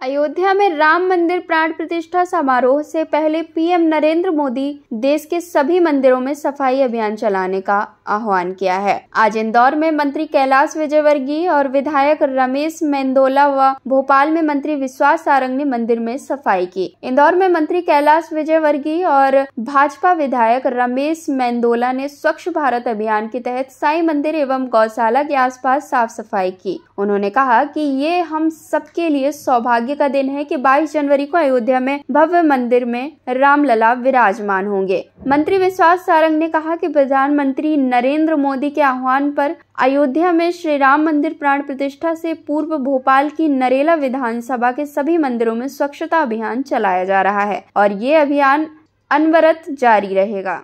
अयोध्या में राम मंदिर प्राण प्रतिष्ठा समारोह से पहले पीएम नरेंद्र मोदी देश के सभी मंदिरों में सफ़ाई अभियान चलाने का आह्वान किया है। आज इंदौर में मंत्री कैलाश विजयवर्गीय और विधायक रमेश मेंदोला व भोपाल में मंत्री विश्वास सारंग ने मंदिर में सफ़ाई की। इंदौर में मंत्री कैलाश विजयवर्गीय और भाजपा विधायक रमेश मेंदोला ने स्वच्छ भारत अभियान के तहत साई मंदिर एवं गौशाला के आसपास साफ़ सफ़ाई की। उन्होंने कहा कि ये हम सबके लिए सौभाग्य सौभाग्य का दिन है कि 22 जनवरी को अयोध्या में भव्य मंदिर में रामलला विराजमान होंगे। मंत्री विश्वास सारंग ने कहा कि प्रधानमंत्री नरेंद्र मोदी के आह्वान पर अयोध्या में श्री राम मंदिर प्राण प्रतिष्ठा से पूर्व भोपाल की नरेला विधानसभा के सभी मंदिरों में स्वच्छता अभियान चलाया जा रहा है और ये अभियान अनवरत जारी रहेगा।